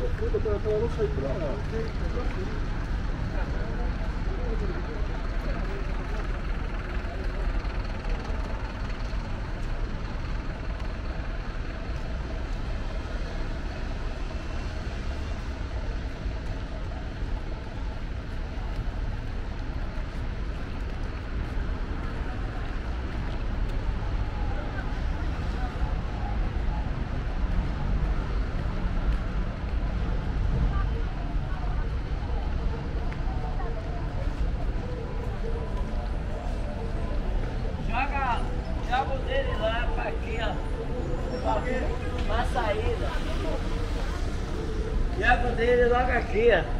こういうころかのサイクルは。O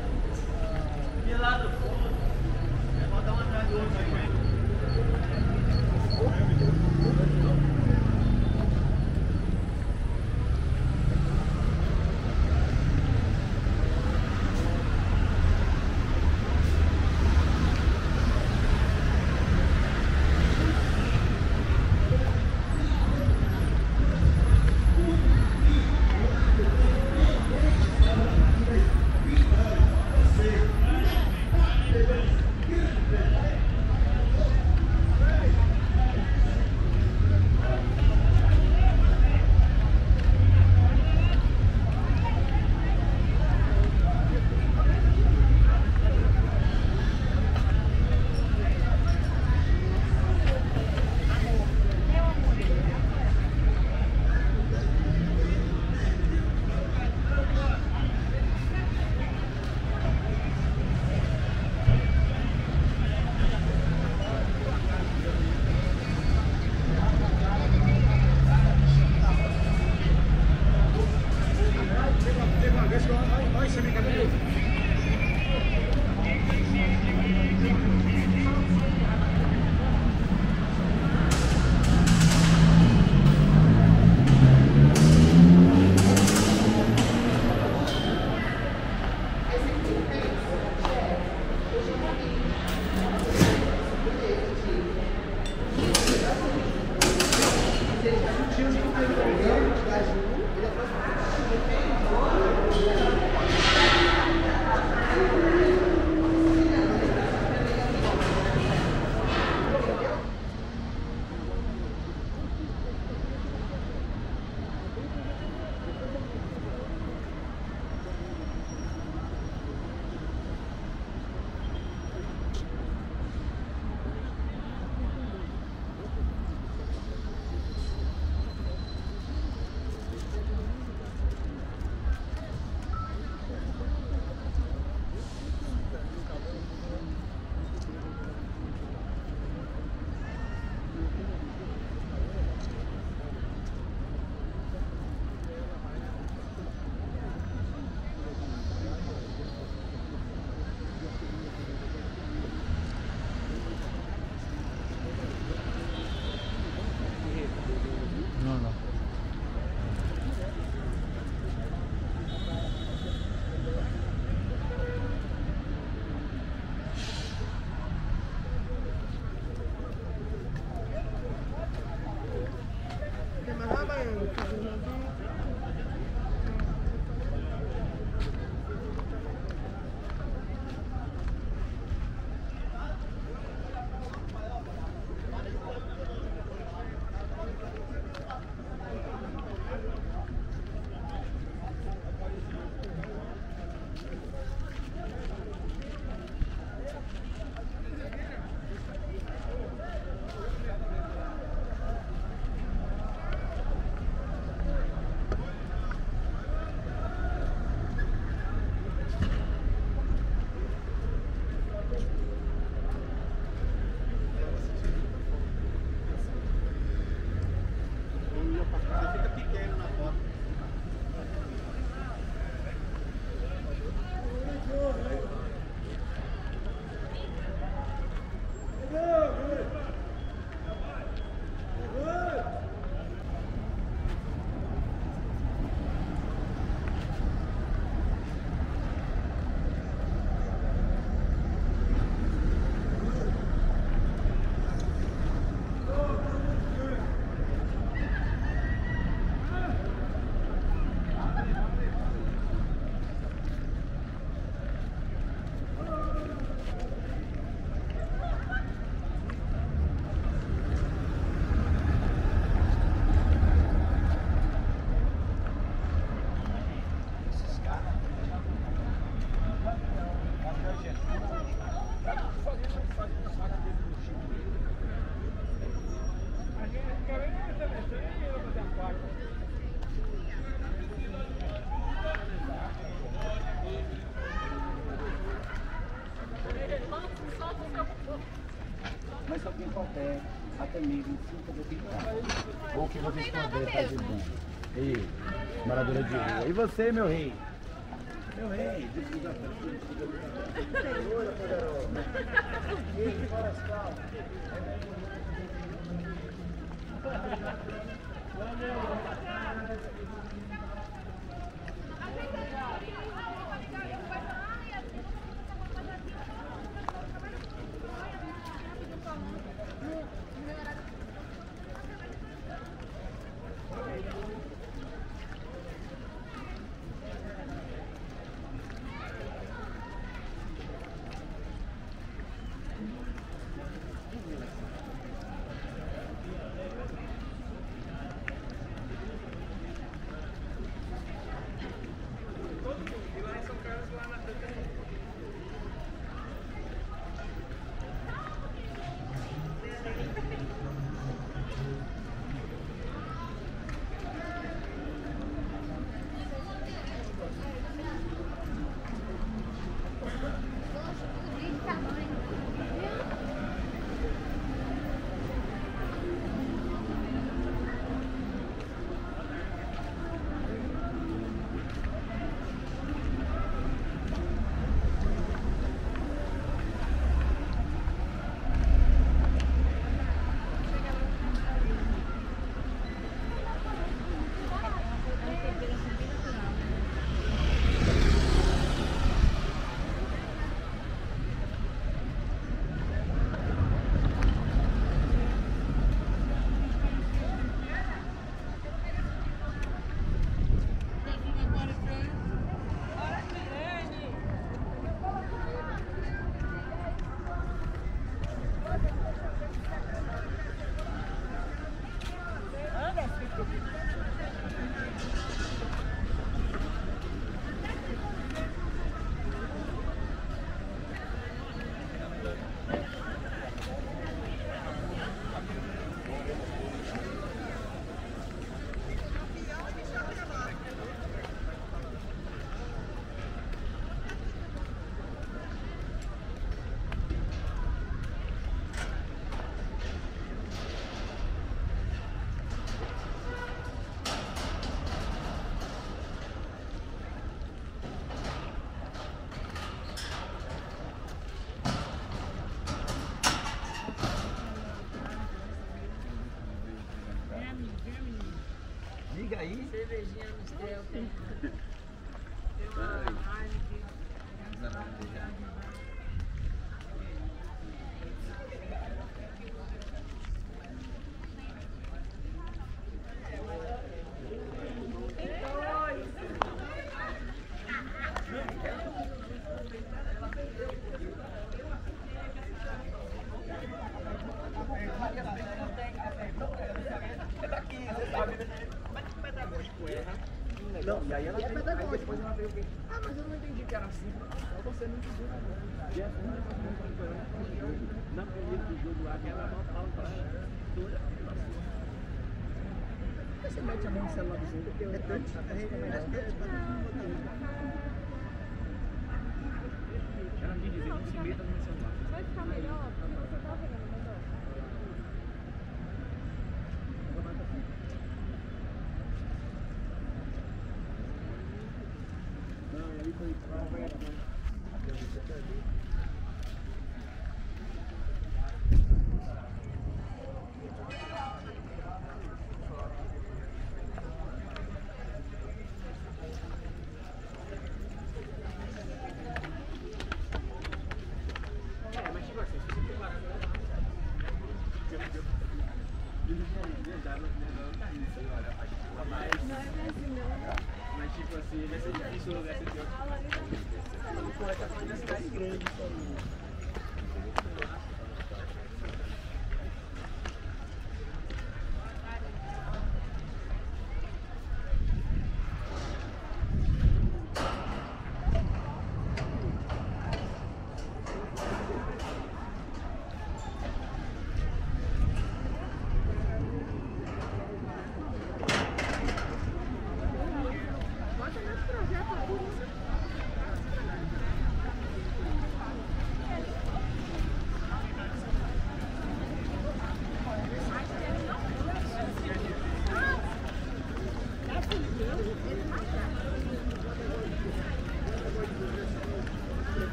mesmo sem poder pintar. Ou que vocês poderem fazer bom. Ei, moradora de rua. E você, meu rei? Meu rei, Senhora poderosa. Ei, florestal. Diga Okay. Ah, mas eu não entendi que era assim. Você não entendeu nada. E essa não é jogo. Na primeira do jogo lá, que ela voltava pra ela. Toda Por que você mete a mão no celular do jogo? Porque é tanto, carrega melhor. Ela me dizia, não se meta no celular. Vai ficar melhor porque você tá vendo melhor. Não, aí foi prova, era. Acredito até ali. É, mas tipo assim, se você preparar agora. Mas tipo assim, vai ser difícil o lugar ser pior. Pô, essa é cidade grande,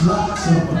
Lots of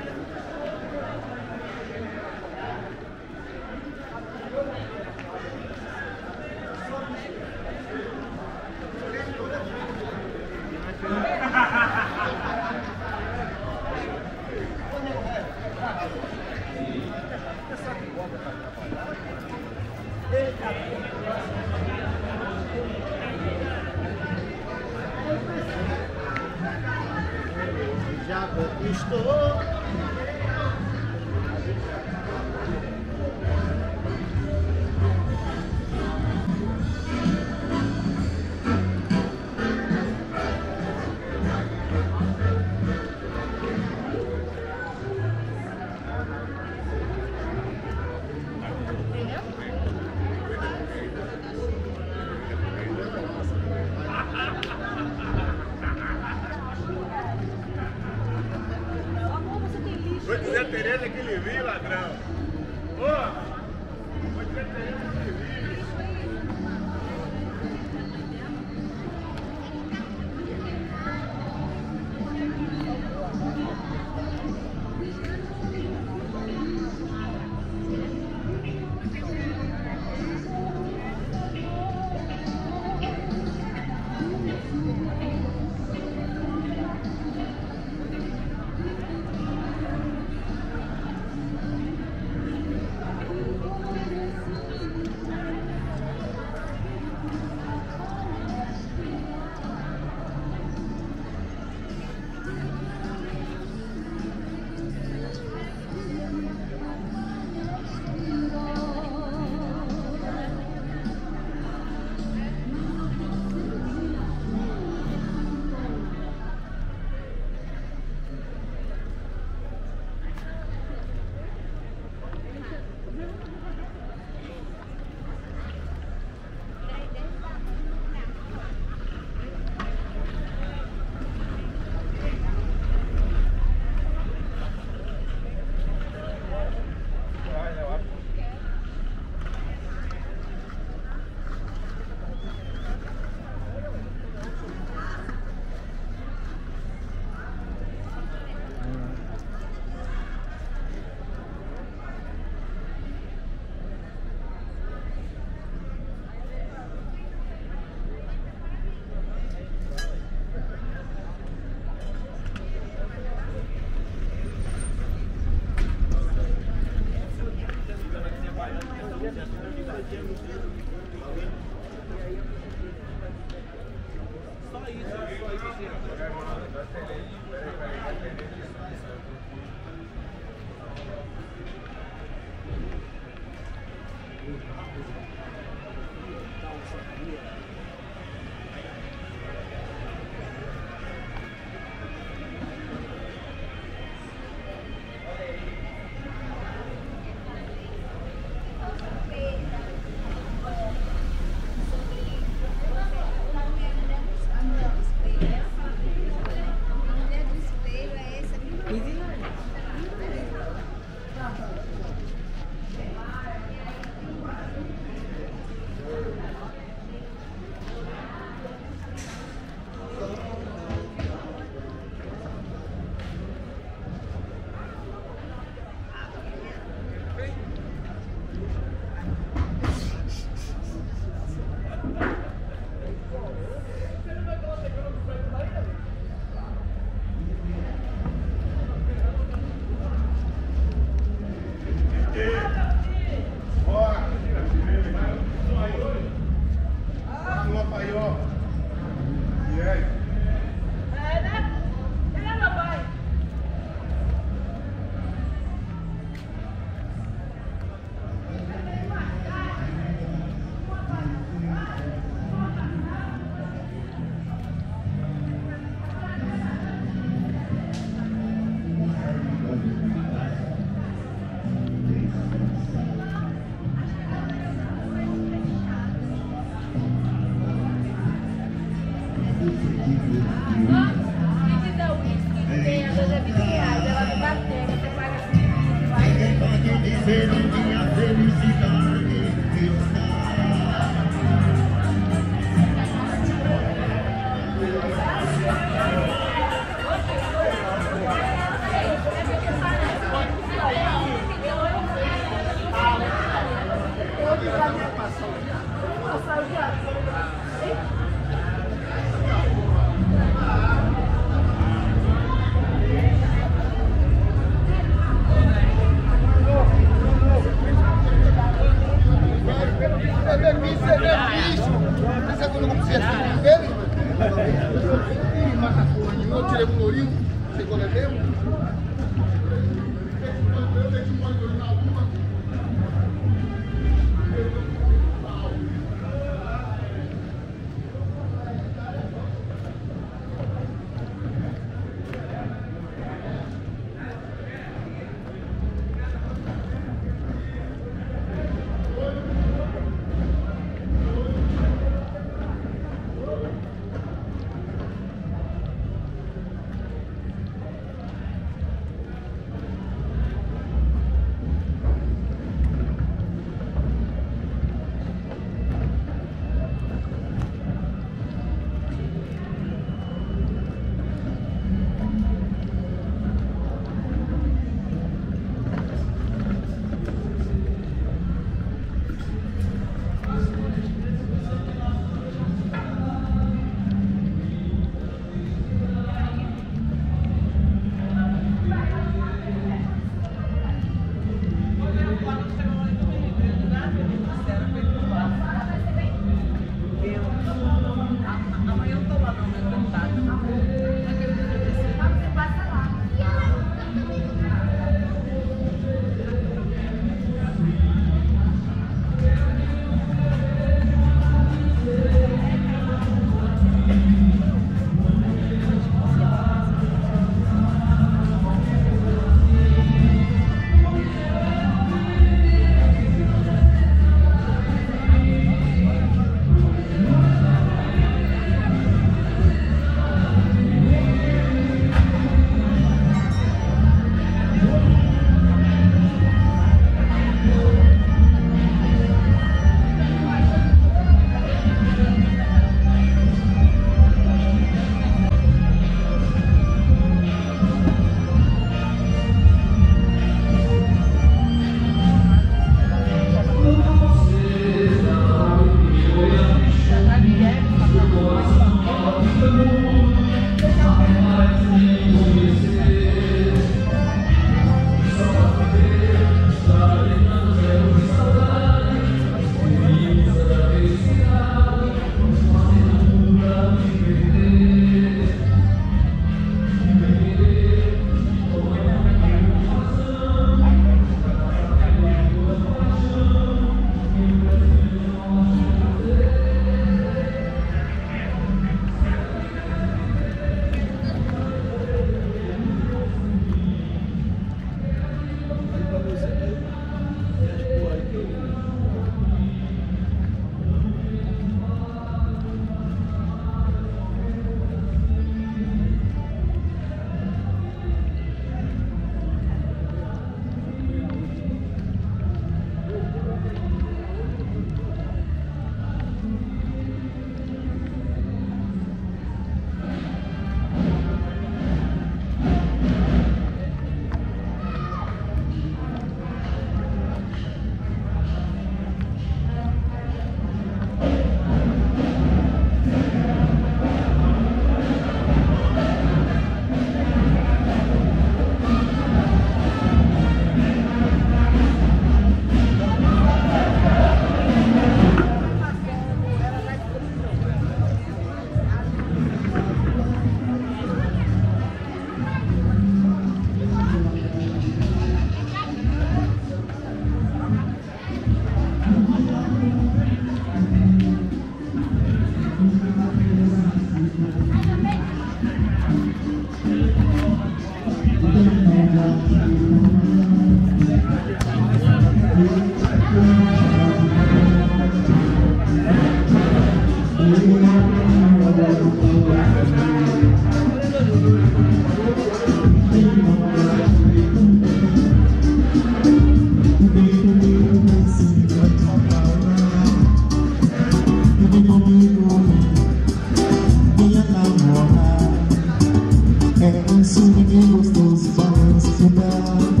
And um sonho que gostoso balanço final